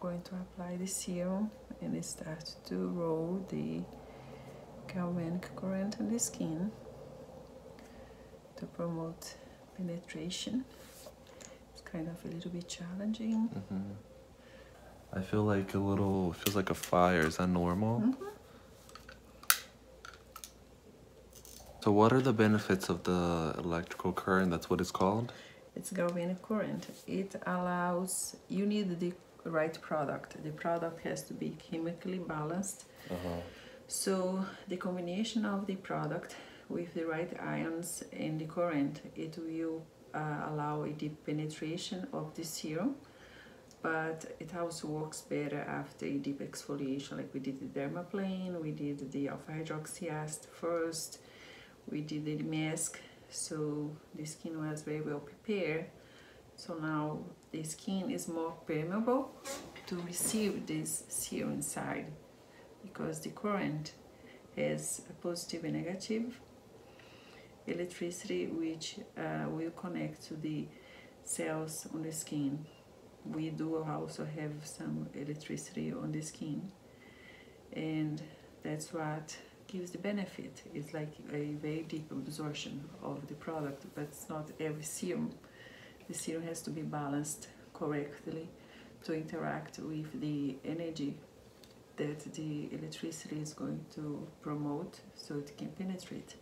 going to apply the serum and start to roll the galvanic current on the skin to promote penetration. It's kind of a little bit challenging. Mm-hmm. I feel like a little, it feels like a fire. Is that normal? Mm-hmm. So, what are the benefits of the electrical current? That's what it's called? It's galvanic current. It allows, you need the right product. The product has to be chemically balanced. Uh-huh. So, the combination of the product with the right ions and the current, it will uh, allow a deep penetration of the serum but it also works better after a deep exfoliation like we did the dermaplane we did the alpha hydroxy acid first we did the mask so the skin was very well prepared. So now the skin is more permeable to receive this serum inside because the current has a positive and negative electricity which uh, will connect to the cells on the skin. We do also have some electricity on the skin. And that's what gives the benefit it's like a very deep absorption of the product but it's not every serum the serum has to be balanced correctly to interact with the energy that the electricity is going to promote so it can penetrate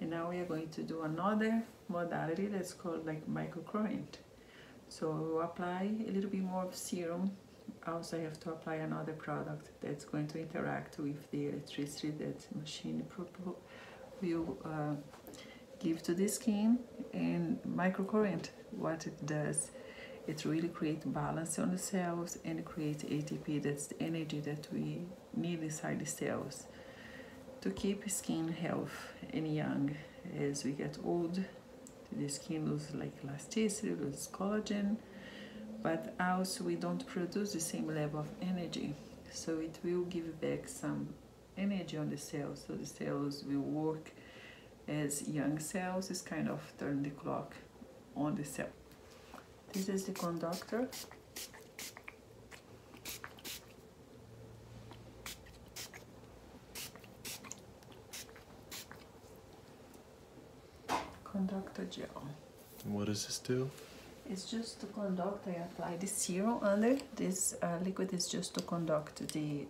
and now we are going to do another modality that's called like microcurrent so we'll apply a little bit more of serum. Also, have to apply another product that's going to interact with the electricity that machine will uh, give to the skin. And microcurrent, what it does, it really creates balance on the cells and creates ATP, that's the energy that we need inside the cells to keep skin health and young as we get old the skin loses like elasticity, loses collagen, but also we don't produce the same level of energy. So it will give back some energy on the cells. So the cells will work as young cells, it's kind of turn the clock on the cell. This is the conductor. conductor gel. What does this do? It's just to conduct, I apply the serum under. This uh, liquid is just to conduct the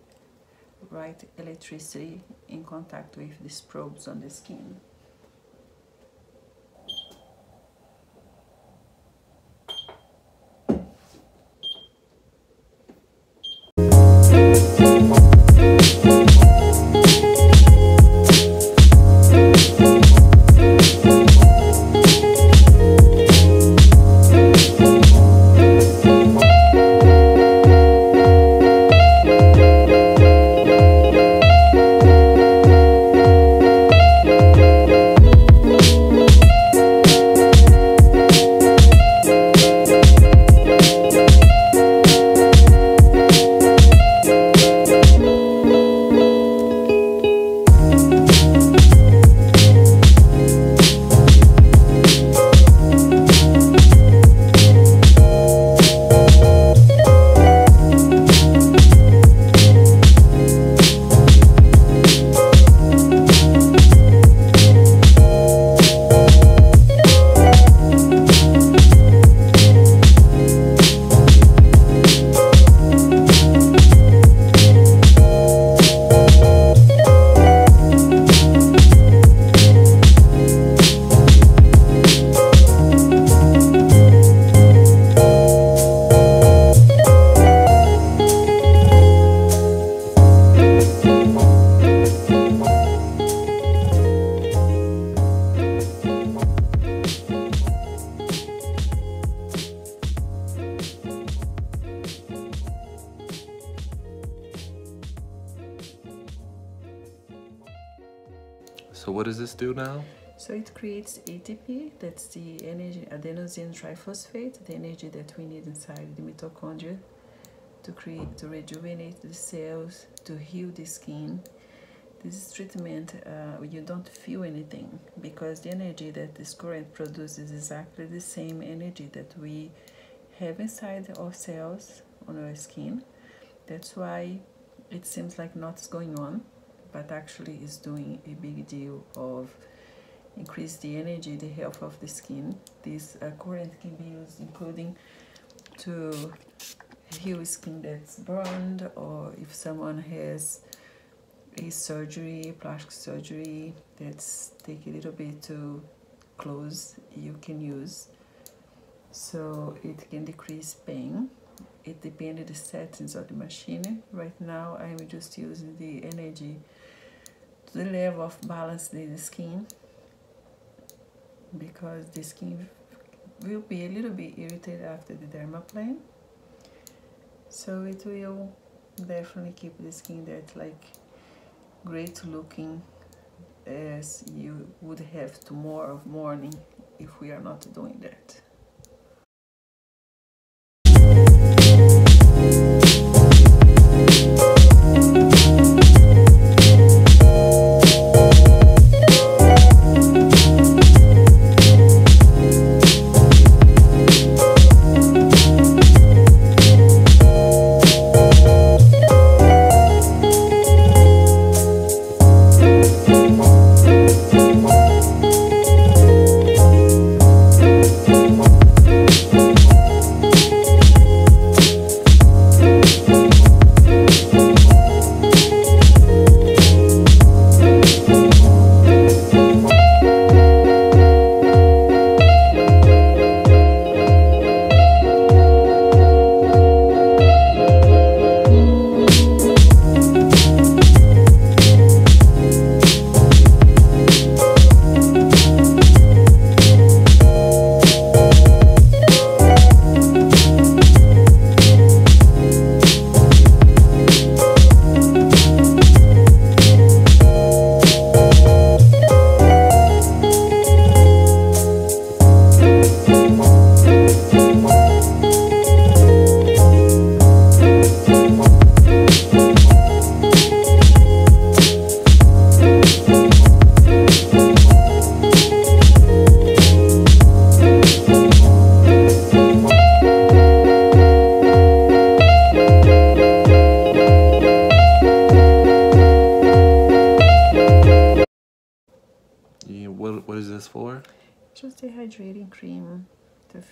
right electricity in contact with these probes on the skin. So it creates ATP, that's the energy, adenosine triphosphate, the energy that we need inside the mitochondria to create, to rejuvenate the cells, to heal the skin. This treatment, uh, you don't feel anything because the energy that this current produces is exactly the same energy that we have inside our cells on our skin. That's why it seems like nothing's going on, but actually is doing a big deal of increase the energy, the health of the skin. This uh, current can be used including to heal skin that's burned or if someone has a surgery, plastic surgery that's take a little bit to close, you can use. So it can decrease pain. It depends on the settings of the machine. Right now I'm just using the energy to the level of balance in the skin because the skin will be a little bit irritated after the dermaplane. So it will definitely keep the skin that like great looking as you would have tomorrow morning if we are not doing that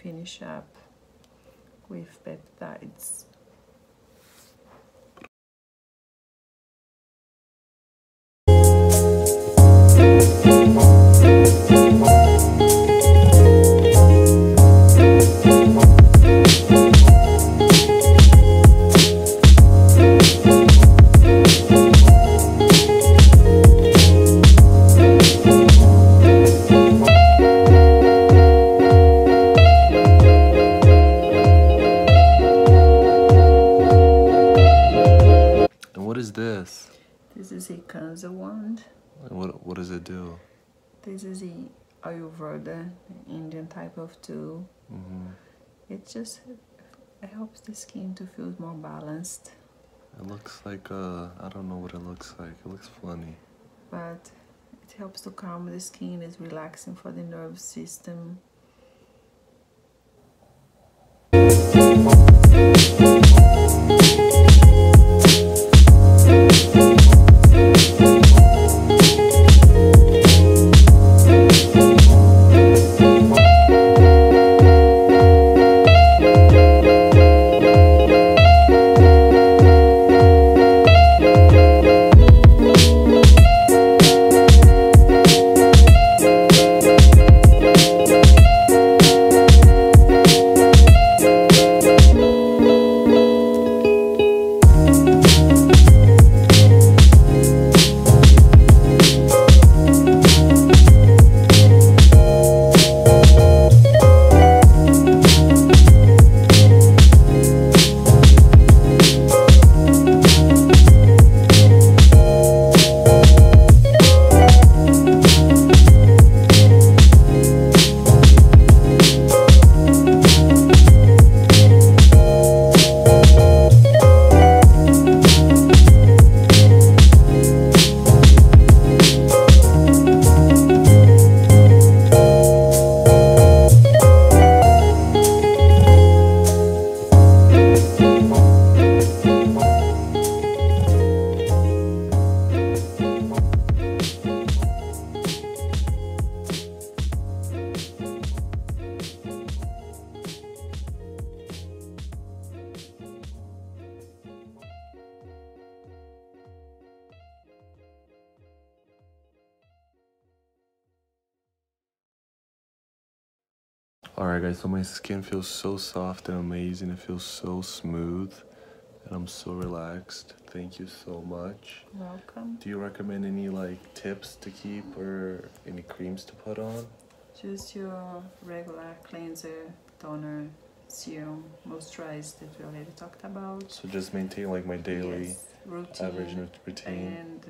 finish up with peptides. This is the Ayurveda, Indian type of tool. Mm -hmm. It just it helps the skin to feel more balanced. It looks like uh, I don't know what it looks like. It looks funny. But it helps to calm the skin. It's relaxing for the nervous system. Alright guys, so my skin feels so soft and amazing. It feels so smooth. And I'm so relaxed. Thank you so much. Welcome. Do you recommend any like tips to keep or any creams to put on? Just your regular cleanser, toner, serum, moisturizer that we already talked about. So just maintain like my daily Yes, routine. average routine. and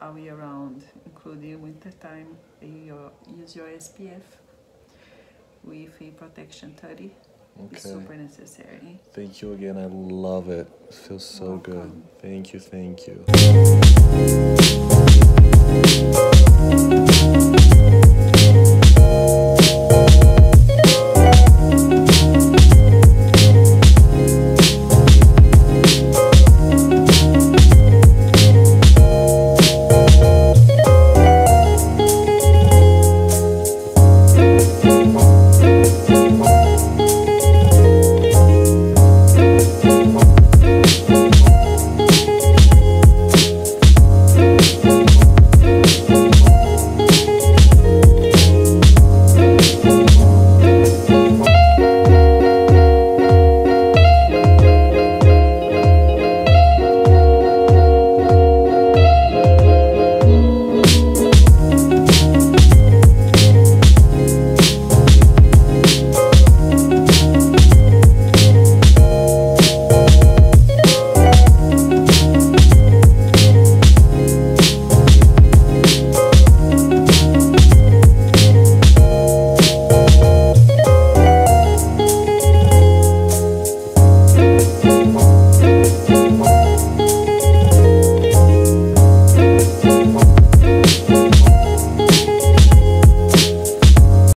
all year round, including winter time. You use your SPF with a protection 30. It's Okay. super necessary. Thank you again. I love it. It feels so good. Thank you, thank you.